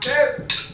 セ